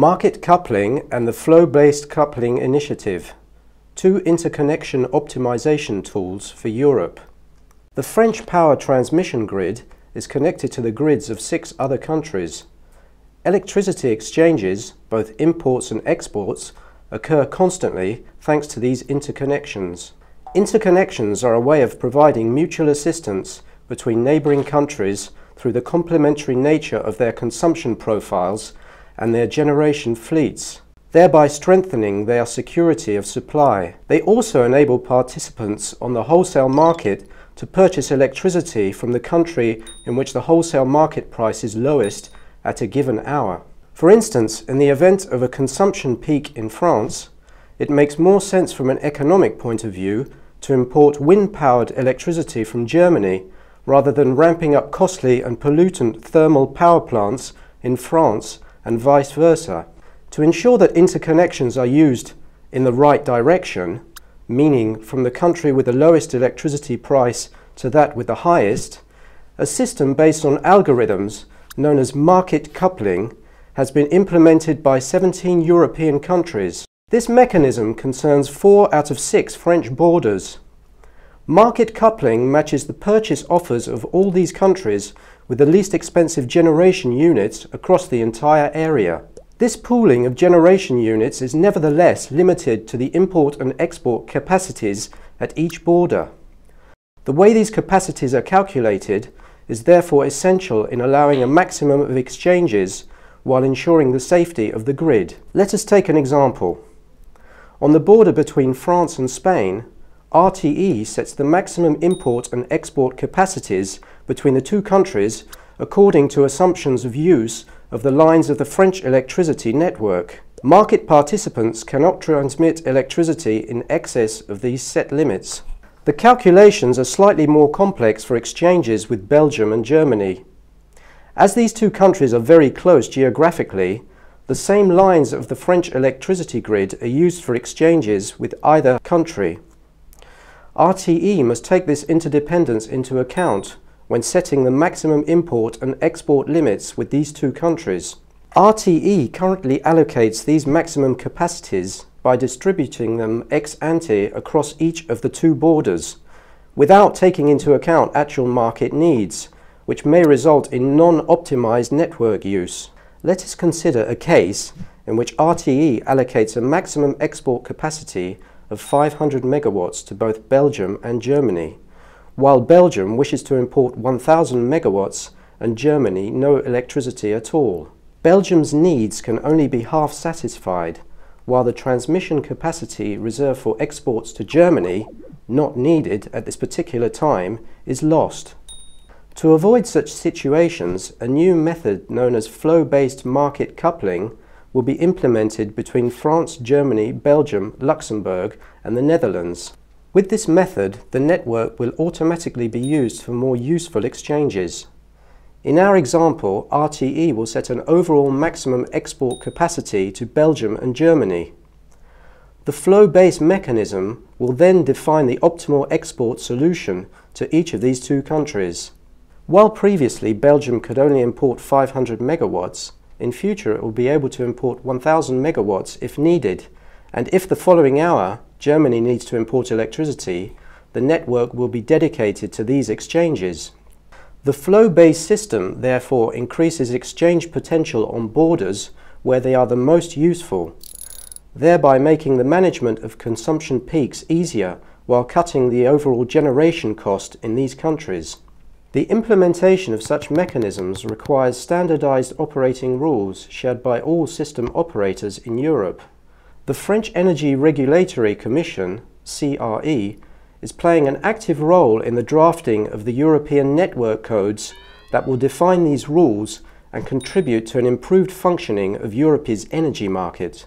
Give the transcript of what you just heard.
Market coupling and the flow-based coupling initiative, two interconnection optimization tools for Europe. The French power transmission grid is connected to the grids of six other countries. Electricity exchanges, both imports and exports, occur constantly thanks to these interconnections. Interconnections are a way of providing mutual assistance between neighbouring countries through the complementary nature of their consumption profiles and their generation fleets, thereby strengthening their security of supply. They also enable participants on the wholesale market to purchase electricity from the country in which the wholesale market price is lowest at a given hour. For instance, in the event of a consumption peak in France, it makes more sense from an economic point of view to import wind-powered electricity from Germany rather than ramping up costly and pollutant thermal power plants in France and vice versa. To ensure that interconnections are used in the right direction, meaning from the country with the lowest electricity price to that with the highest, a system based on algorithms known as market coupling has been implemented by 17 European countries. This mechanism concerns four out of six French borders. Market coupling matches the purchase offers of all these countries with the least expensive generation units across the entire area. This pooling of generation units is nevertheless limited to the import and export capacities at each border. The way these capacities are calculated is therefore essential in allowing a maximum of exchanges while ensuring the safety of the grid. Let us take an example. On the border between France and Spain, RTE sets the maximum import and export capacities between the two countries according to assumptions of use of the lines of the French electricity network. Market participants cannot transmit electricity in excess of these set limits. The calculations are slightly more complex for exchanges with Belgium and Germany. As these two countries are very close geographically, the same lines of the French electricity grid are used for exchanges with either country. RTE must take this interdependence into account when setting the maximum import and export limits with these two countries. RTE currently allocates these maximum capacities by distributing them ex ante across each of the two borders, without taking into account actual market needs, which may result in non-optimized network use. Let us consider a case in which RTE allocates a maximum export capacity of 500 megawatts to both Belgium and Germany, while Belgium wishes to import 1000 megawatts and Germany no electricity at all. Belgium's needs can only be half satisfied, while the transmission capacity reserved for exports to Germany, not needed at this particular time, is lost. To avoid such situations, a new method known as flow-based market coupling will be implemented between France, Germany, Belgium, Luxembourg and the Netherlands. With this method, the network will automatically be used for more useful exchanges. In our example, RTE will set an overall maximum export capacity to Belgium and Germany. The flow-based mechanism will then define the optimal export solution to each of these two countries. While previously Belgium could only import 500 megawatts, in future it will be able to import 1000 megawatts if needed, and if the following hour Germany needs to import electricity, the network will be dedicated to these exchanges. The flow-based system therefore increases exchange potential on borders where they are the most useful, thereby making the management of consumption peaks easier while cutting the overall generation cost in these countries. The implementation of such mechanisms requires standardized operating rules shared by all system operators in Europe. The French Energy Regulatory Commission, CRE, is playing an active role in the drafting of the European network codes that will define these rules and contribute to an improved functioning of Europe's energy market.